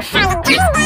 放手